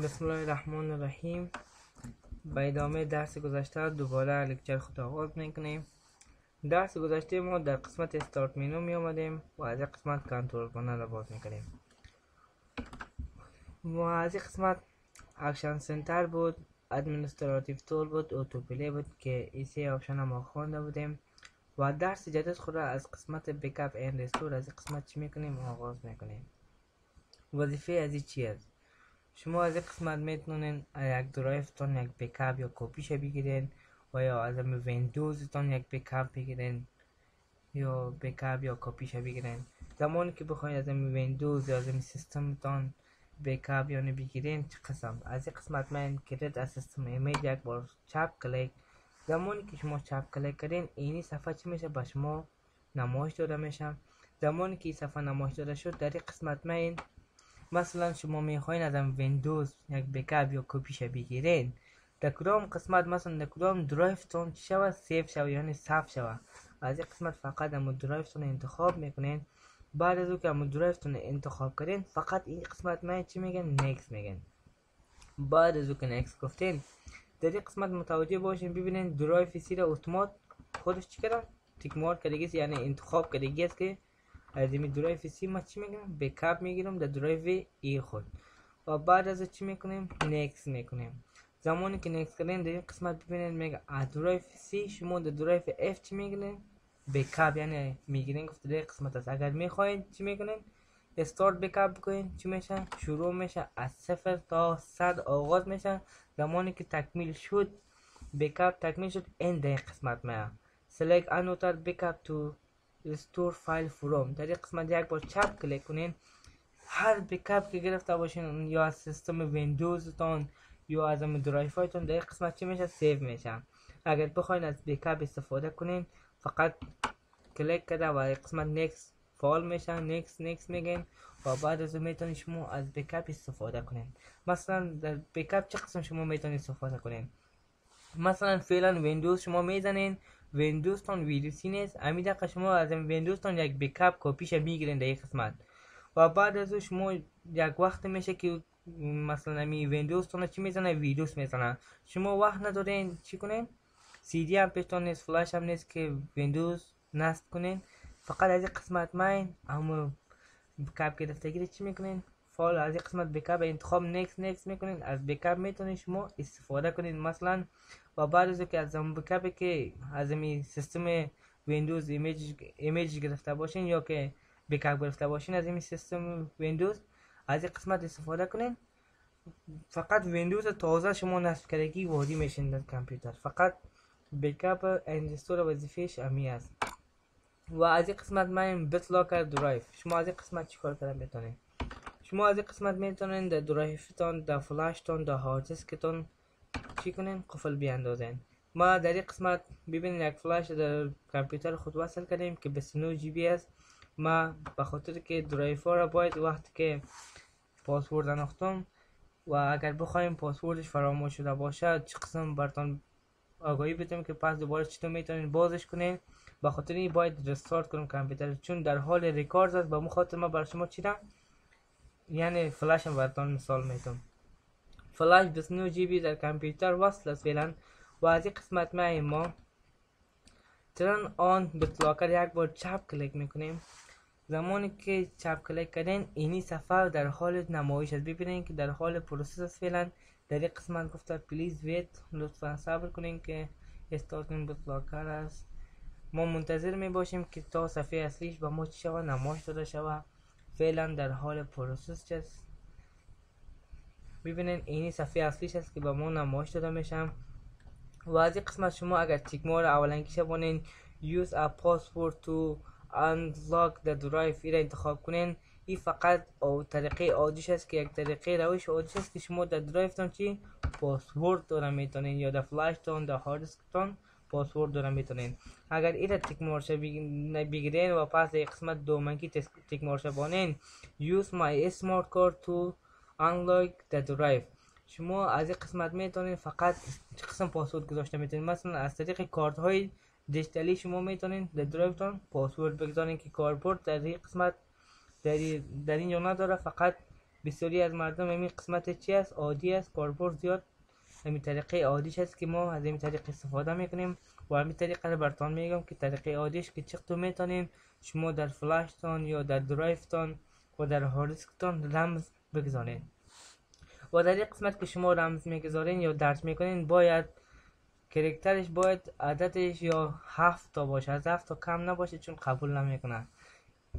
بسم الله الرحمن الرحیم به ادامه درس گذشته دوباره lecture خود آغاز می‌کنیم درس گذشته ما در قسمت start menu می آمدیم و از قسمت control panel را باز می‌کنیم و از قسمت action center بود administrative tool بود auto play بود که ایسی option ما خوانده بودیم و درس جدید خود را از قسمت backup and restore از قسمت چی می‌کنیم آغاز می‌کنیم وظیفه از چی است شما از این قسمت می‌تونین یک درایفتان یک backup یا کپیش بگیرین و یا از ویندوزتان یک backup بگیرین یا backup یا کپیش بگیرین. زمانی که بخواین از ویندوز یا از سیستمتان backup یا بگیرین چه قسم؟ از این قسمت من create a system image یک بار چپ کلیک. زمانی که شما چپ کلیک کردین اینی صفحه چی میشه؟ به شما نمایش داده میشه. زمانی که این صفحه نمایش داده شد در این قسمت من مثلا شما می‌خواین از ویندوز یک backup یا کپیش بگیرین در کدام قسمت مثلا در کدام درایفتون چی شوه؟ save شوه یعنی حفظ شوه. از این قسمت فقط امو درایفتون انتخاب می‌کنین. بعد از او که امو درایفتون انتخاب کردین فقط این قسمت من چی میگن؟ نکس میگن. بعد از او که نکس گفتین در این قسمت متوجه باشین ببینین drive C را اتومات خودش چی کرد tick mark کردگی یعنی انتخاب کردگی است که از این drive C ما چی می‌گیرم backup می‌گیرم در درایو ای خود. و بعد از چی می‌کنیم؟ نکس می‌کنیم. زمانی که نکس کردین در این قسمت ببینید میگه drive C شما در drive F چی می‌گیرین؟ backup یعنی می‌گیرین. گفته در قسمت است. اگر می‌خواین چی می‌کنین؟ start backup بکنین. چی میشه؟ شروع میشه از صفر تا صد آغاز میشه. زمانی که تکمیل شد backup تکمیل شد. این در قسمت میاد. Select another backup to restore file from. در این قسمت یک بار چپ کلیک کنین. هر backup که گرفته باشین یا از سیستم ویندوزتان یا از هم درایف هایتون در این قسمت چی میشه؟ save میشه. اگر بخواین از backup استفاده کنین فقط کلیک کرده و قسمت next فعال میشه. نیکس نیکس میگین و بعد از می‌تونید شما از backup استفاده کنین. مثلا در backup چه قسم شما می‌تونید استفاده کنین؟ مثلا فعلا ویندوز شما می‌زنین. ویندوز تان ویروسی نیست همین دقیقه شما از ویندوز تان یک backup کپیش می‌گیرین در یک قسمت و بعد از شما یک وقت میشه که مثلا می ویندوز تان چی می‌زنه ویروس می‌زنه شما وقت ندارین چی کنین سی دی هم پیشتون نیست فلاش هم نیست که ویندوز نصب کنین فقط از این قسمت ماین همو backup گرفتگی چی می‌کنین فعال از این قسمت backup انتخاب نیکس نیکس می‌کنین از backup می‌تونین شما استفاده کنین مثلا و بعد از که از اون backup ی که از این سیستم ویندوز image image گرفته باشین یا که backup گرفته باشین از این سیستم ویندوز از این قسمت استفاده کنین. فقط ویندوز تازه شما نصب کردگی وارد میشین در کامپیوتر. فقط backup and restore وظیفهش امی است. و از این قسمت من BitLocker drive شما از این قسمت چیکار کردن می‌تونین شما از این قسمت می‌تونین در درایفتان در فلاشتان در هارد دیسکتان چی کنین قفل بیاندازین. ما در این قسمت ببینید یک فلاش در کامپیوتر خود وصل کردیم که 29 GB است ما به خاطر که درایف را باید وقتی که پاسورد انداختم و اگر بخوایم پاسوردش فراموش شده باشه چه قسم برتان آگاهی بدیم که پس دوباره چطور می‌تونین بازش کنین. به خاطر این باید رستارت کنم کامپیوتر. چون در حال ریکارد است به مخاطر ما بر شما چیدم یعنی فلاش هم براتون مثال می‌تونم فلاش 29 جی بی در کامپیوتر وصل است. فعلا و از این قسمت ما ما. ترن آن بتلاکر یک بار چپ کلیک می‌کنیم. زمانی که چپ کلیک کردین اینی صفحه در حال نمایش است. ببینید که در حال process است. فعلا در این قسمت گفته please wait لطفا صبر کنین که starting BitLocker است. ما منتظر می باشیم که تا صفحه اصلیش به ما چی شود نمایش داده شود. فعلا در حال process است. ببینین اینی صفحه اصلیش است که به ما نمایش داده میشم و از این قسمت شما اگر tick mark اولنگی شه بانین use a password to unlock the drive ای انتخاب کنین. این فقط او طریقه عادیش است که یک طریقه روش عادیش است که شما در درایو تان چی؟ پاسورد داره می‌تونین یا در فلاش تان در هارد تان پاسورد داره می‌تونین. اگر این tick mark شه بگیرین و پس قسمت دومنکی tick mark شه بانین use my smart card to unlock the drive. شما از این قسمت می‌تونین فقط چه قسم پاسورد گذاشته می‌تونین مثلا از طریق کارت های دیجیتالی شما می‌تونین در درایوتون پاسورد بگذارین که کاربرد در این قسمت در, این نداره. فقط بسیاری از مردم همین قسمت چی است عادی است کاربرد زیاد. همین طریقه عادیش است که ما از این طریق استفاده می‌کنیم. و همین طریقه رو برتان میگم که طریقه عادیش که چقدر می‌تونین شما در فلاشتان یا در درایفتان و در هاردیسکتان رمز بگذارین و در قسمت که شما رمز می‌گذارین یا درس می‌کنین باید کرکترش باید عددش یا هفت تا باشه. از هفت تا کم نباشه چون قبول نمی‌کنه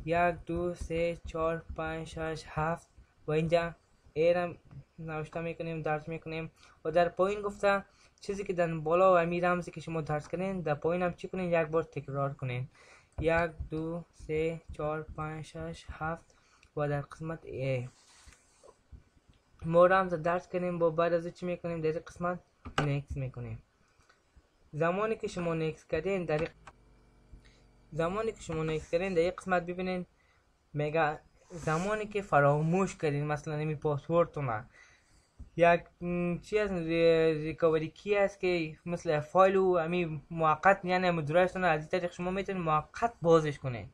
یک دو سه چهار پنج شش هفت. و اینجا ایرم نوشته می‌کنیم درس می‌کنیم. و در پایین گفته چیزی که در بالا و امی رمزی که شما درس کنین در پایین هم چی کنین؟ یک بار تکرار کنین. یک دو سه چهار پنج شش هفت. و در قسمت ای ما رمز درس کنیم با بعد از چی می‌کنیم؟ در قسمت نیکس می‌کنیم. زمانی که شما نیکس کردین در زمانی که شما نیکس کردین در قسمت ببینین میگه زمانی که فراموش کردین مثلا نمی پاسورد یک چی از recovery key است که مثل فایل و امی موقت یعنی مدرایفتون از این طریق شما می‌تونید موقت بازش کنین.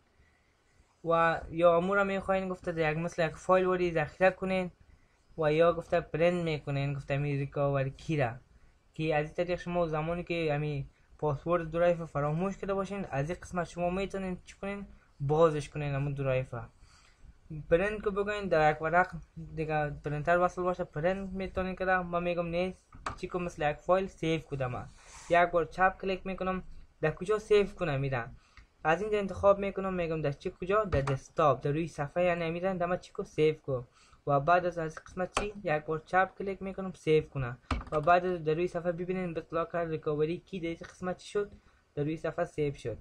و یا امور می‌خواین گفته یک مثل یک فایل وری ذخیره کنین. و یا گفته پرنت می‌کنین گفته می recovery key را. که از این طریق شما زمانی که امی password drive فراموش کرده باشین از این قسمت شما می‌تونین چی کنین؟ بازش کنین امون drive print که بگوین در یک ورق دیگه پرنتر وصل باشه پرنت می‌تونین کده ما میگم نیست. چی که مثل یک فایل save کدم یک بار چپ کلیک می‌کنم در کجا save کنم میرم از اینجا انتخاب می‌کنم میگم در چی کجا؟ در desktop در روی صفحه یعنی میرن دما چی کو save کو و بعد از از قسمت چی یک بار چپ کلیک می‌کنم save کنم. و بعد در روی صفحه ببینین BitLocker recovery key در قسمت چی شد در روی صفحه save شد.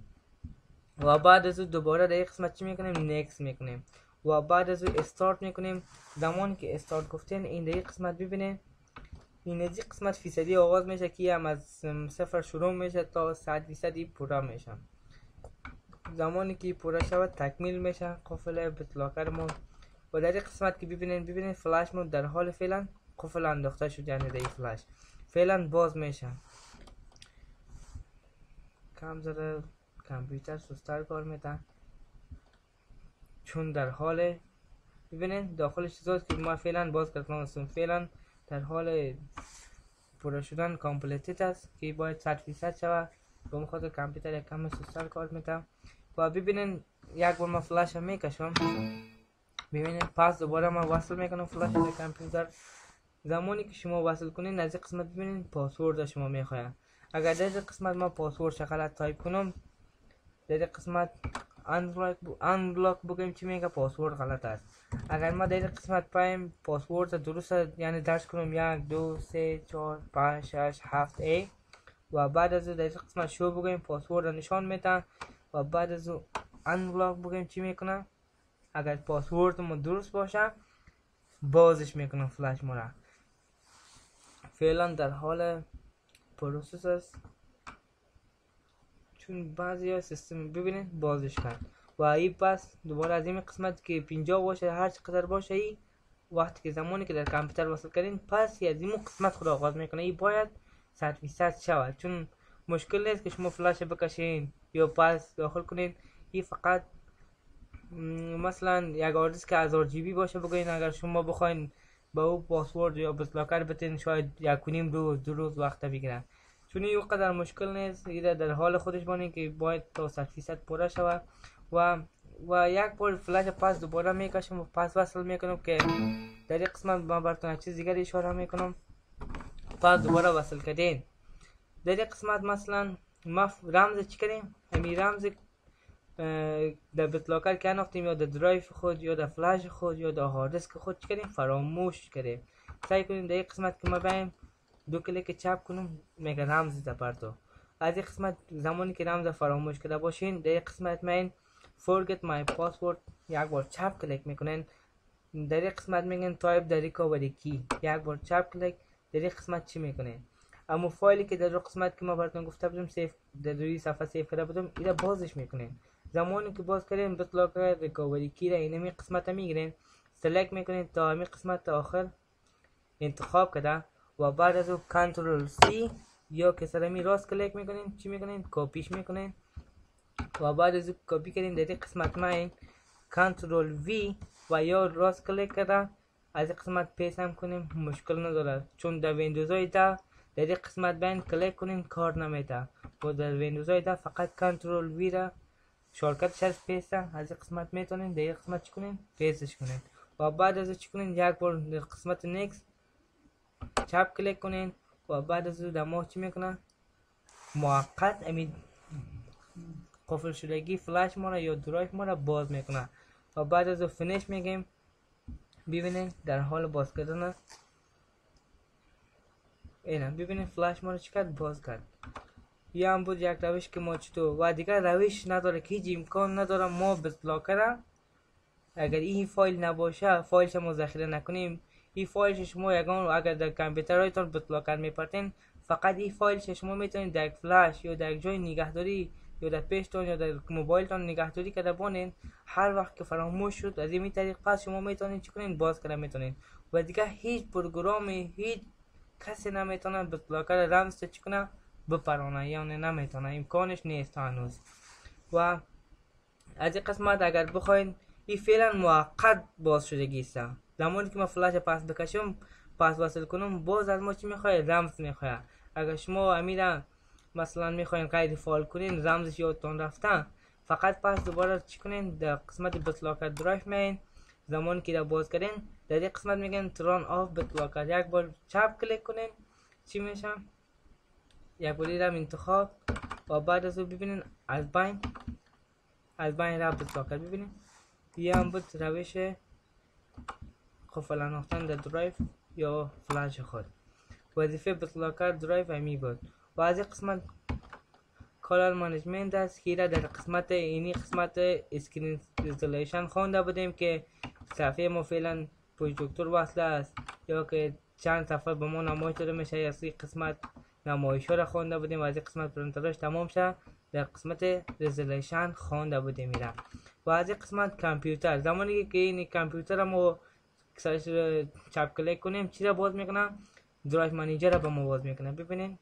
و بعد از دوباره در قسمت چی می‌کنیم نیکس می‌کنیم. و بعد از استارت می‌کنیم. زمانی که استارت گفتین این در قسمت ببینین. این از قسمت فیصدی آغاز میشه که هم از صفر شروع میشه تا صد فیصدی پورا میشه. زمانی که پورا شود تکمیل میشه. قفل بطلاکر ما و در این قسمت که ببینین ببینین فلاش مون در حال فعلا قفل انداخته شد یعنی در فلاش فعلا باز میشه کم زده کامپیوتر سستر کار میدن. چون در حال ببینین داخل چیزاست که ما فعلا باز کردم فعلا در حال پورا شدن completed است که باید 100 فیصد شود. به خاطر کامپیوتر یک کم سست‌تر کار میتم و ببینین یک بار ما فلاش هم می‌کشم. ببینین پس دوباره ما وصل می‌کنم فلاش در کامپیوتر. زمانی که شما وصل کنین از قسمت ببینین پاسورد شما می‌خواین اگر در قسمت ما پاسورد شغلت تایپ کنم در قسمت انبلاک بگیم چی میگه پاسورد غلط است. اگر ما در قسمت پایم پاسورد درست یعنی درس کنم یک دو سه چهار پنج شش هفت ای و بعد از در قسمت شو بگیم پاسورد نشان میتن و بعد از انبلاک بگیم چی می‌کنم اگر پاسورد ما درست باشه بازش می‌کنم فلش ما را. فعلا در حال process است. چون بعضی ها سیستم ببینید بازش کرد. و این پس دوباره از این قسمت که 50 باشه هر چقدر باشه ای وقتی که زمانی که در کامپیوتر وصل کردین پس از این قسمت خود آغاز می‌کنه. این باید 100 فیصد شود. چون مشکل نیست که شما فلاش بکشین یا پس داخل کنین. این فقط مثلا یک آردیس که هزار GB باشه بگوین اگر شما بخواین با او پاسورد یا بسلاکر بتین شاید یک کنیم روز دو روز وقت بگیرن. چون این قدر مشکل نیست ایده در حال خودش بانه که باید تا 100 فیصد پره شود و و یک بار فلش پس دوباره می‌کشم و پس وصل می‌کنم که در این قسمت ما براتون چیز دیگر اشاره می‌کنم. پس دوباره وصل کردین. در این قسمت مثلا ما رمز چی کردیم؟ همین رمز در بتلاکر که یا در درایف خود یا در فلش خود یا در هارد خود چی کردیم؟ فراموش کردیم. سعی کنیم در این قسمت که ما بایم دو کلیک چپ کنم میگه رمز تو از این قسمت زمانی که رمز فراموش کرده باشین در این قسمت من forget my password یک بار چپ کلیک می‌کنین در این قسمت میگن type the recovery key یک بار چپ کلیک در این قسمت چی می‌کنین اما فایلی که در قسمت که ما براتون گفته بودم save در روی صفحه save کرده بودم اینا بازش می‌کنین زمانی که باز کردین BitLocker recovery key را اینمی قسمت می‌گیرین select می‌کنین تا همین قسمت آخر انتخاب کرده و بعد از او control C یا که سرمی راست کلیک می‌کنین چی می‌کنین کپیش می‌کنین و بعد از او کپی کردین در قسمت ما این control V و یا راست کلیک کرده از قسمت paste هم کنیم مشکل نداره. چون در ویندوز های ده در قسمت بین کلیک کنین کار نمیده. و در ویندوز های ده فقط control V را shortcut ش از paste از قسمت می‌تونین این قسمت چی کنین؟ paste ش کنین. و بعد از چی کنین؟ یک بار قسمت نیکس چپ کلیک کنین. و بعد از در ما چی می‌کنن؟ موقت امید قفل شدگی فلش ما را یا درایو ما را باز می‌کنه و بعد از finish میگیم. ببینید در حال باز کردن. است اینا ببینید فلش ما رو باز کرد. هم بود یک روش که ما چطور و دیگر روش نداره که هیچ امکان نداره ما بلاکر اگر این فایل نباشه فایلش ما ذخیره نکنیم. این فایلش شما یگان اگر در کامپیوترهایتان بلاکر میپرتین فقط این فایلش شما می‌تونید در فلش یا در جای نگهداری یا در پیشتان یا در موبایلتان نگهداری کرده بانین. هر وقت که فراموش شد از این طریق پس شما می‌تونید چیکنین باز کرده می‌تونید و دیگه هیچ پروگرامی هیچ کسی نمی‌تونه بلاکر رمز چیکنه بپرانه یعنی نمی‌تونه امکانش نیست هنوز. و از این قسمت اگر بخواین این فعلا موقت باز شده است زمانی که ما فلش پس بکشم پس وصل کنم باز از ما چی می‌خواه رمز می‌خواه اگر شما امیرا مثلا می‌خواین قید فایل کنین رمزش یادتون رفتن فقط پس دوباره چی کنین؟ در قسمت بتلاکر درایف مین زمانی که در باز کردین در این قسمت میگن turn off BitLocker یک بار چپ کلیک کنین. چی میشه؟ یک را انتخاب و بعد از او ببینین از بین از بین را BitLocker ببینین. یه هم بود روش قفل انداختن در درایو یا فلش خود وظیفه بتلاکر درایف همی بود. و از قسمت color management است که در قسمت اینی قسمت screen resolution خوانده بودیم که صفحه ما فعلا پروژکتور وصله است. یا که چند صفحه به ما نمایش داده میشه از قسمت نمایش ها را خوانده بودیم. و از قسمت پرنترش تمام شد در قسمت resolution خوانده بودیم میرم و از قسمت کامپیوتر. زمانی که این کامپیوتر ما سرش چپ کلیک کنیم چی را باز می‌کنم device manager را به ما باز می‌کنه ببینیم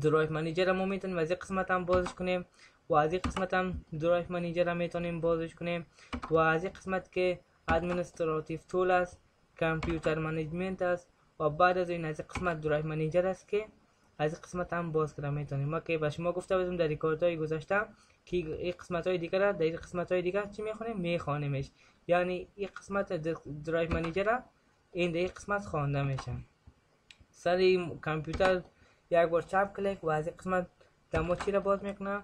device manager ما می‌تونیم از این قسمت هم بازش کنیم. و از قسمت هم device manager می‌تونیم بازش کنیم. و از قسمت که administrative tool است computer management است. و بعد از این از قسمت device manager است که از این قسمت هم باز کنیم می‌تونیم. ما که به شما گفته بودم در ریکورد های گذاشتم که این قسمت های دیگر در این قسمت های دیگر چی می‌خونیم؟ میخوانیمش. یعنی این قسمت device manager این در این قسمت خوانده میشه سر کامپیوتر یک بار چپ کلیک و از این قسمت دمو چی را باز می‌کنه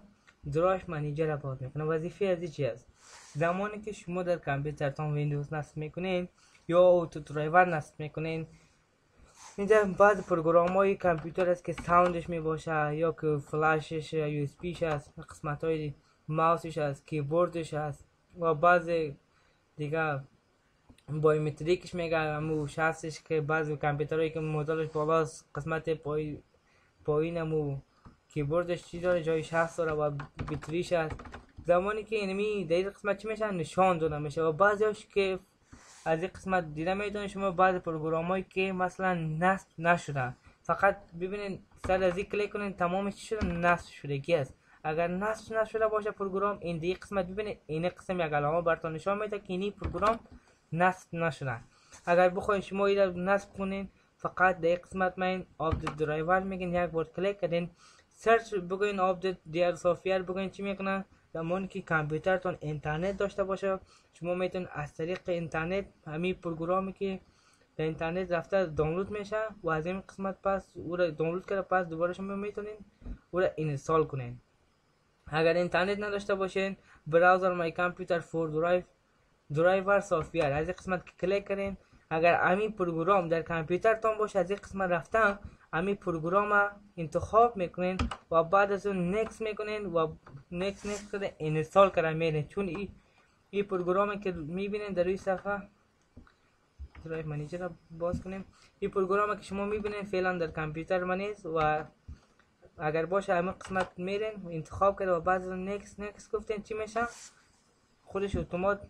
device manager را باز می‌کنه وظیفه از چی است؟ زمانی که شما در کامپیوترتان ویندوز نصب می‌کنین یا auto driver نصب می‌کنین اینجا بعض پروگرام های کامپیوتر است که sound ش می باشه یا که فلاشش USB ش است قسمت های ماوسش است کیبوردش است و بعض دیگه biometric ش میگه امو هستش که بعضی کامپیوترهایی که مدلش بالاست قسمت پای پایینمو کیبوردش چی داره جای هست داره و بیتریش هست. زمانی که اینمی در قسمت چی میشه نشان داده میشه. و بعضیش که از این قسمت دیده می‌دونید شما بعض پروگرام که مثلا نصب نشده فقط ببینید سر از این کلیک کنین تمامش چی شده؟ نصب شدگی است اگر نصب نشده باشه پروگرام این دی قسمت ببینید این قسم یک علامه براتون نشان میده که این پروگرام نصب نشده اگر بخواید شما این نصب کنین فقط در قسمت من update driver میگین یک بار کلیک کردین. search بگوین update driver software بگوین چی می‌کنن. زمانی که کامپیوترتون اینترنت داشته باشه شما میتون از طریق اینترنت همین پروگرامی که در اینترنت رفته دانلود میشه و از این قسمت پس او را دانلود کرده پس دوباره شما می‌تونین او را install کنین اگر اینترنت نداشته باشین browse my computer for driver driver software از این قسمت کلیک کنین اگر همین پروگرام در کامپیوترتان باشه از این قسمت رفتن همین پروگرام انتخاب می‌کنین و بعد از اون نکس می‌کنین و نکس نکس کرده install کرده میرین. چون این ای پروگرامی که می‌بینین در روی صفحه device manager را باز کنیم. این پروگرامی که شما می‌بینین فعلا در کامپیوتر من نیست و اگر باشه همین قسمت میرین انتخاب کرده و بعد از نکس نکس گفتین چی میشه؟ خودش اتومات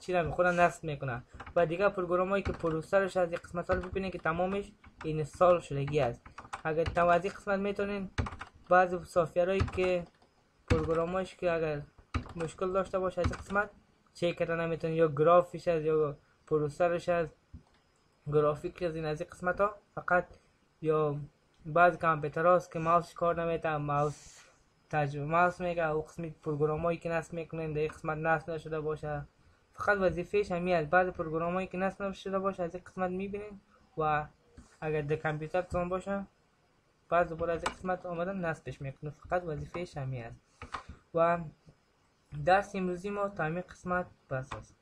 چی نمی خودم نصب می‌کنه و دیگه پروگرام هایی که processor ش از این قسمت ها ببینید که تمامش install شدگی است اگر تم از این قسمت می‌تونین بعضی هایی که پروگرام که اگر مشکل داشته باشه از این قسمت چک کردن نمی‌تونین یا گرافیش از یا processor ش از گرافیک از این از این قسمت ها فقط یا بعض کامپیوتر هاست که ماوس کار نمیده ماوس تجربه. ماوس میگه او قسمی پروگرام که نصب می‌کنین در قسمت نصب نشده باشه. فقط وظیفهش همی از بعض پروگرام هایی که نصب نشده باشه از این قسمت می‌بینین و اگر در کامپیوتر تون باشه بعد دوباره از این قسمت آمدن نصبش می‌کنه. فقط وظیفهش همی است. و درس امروزی ما تا قسمت بس است.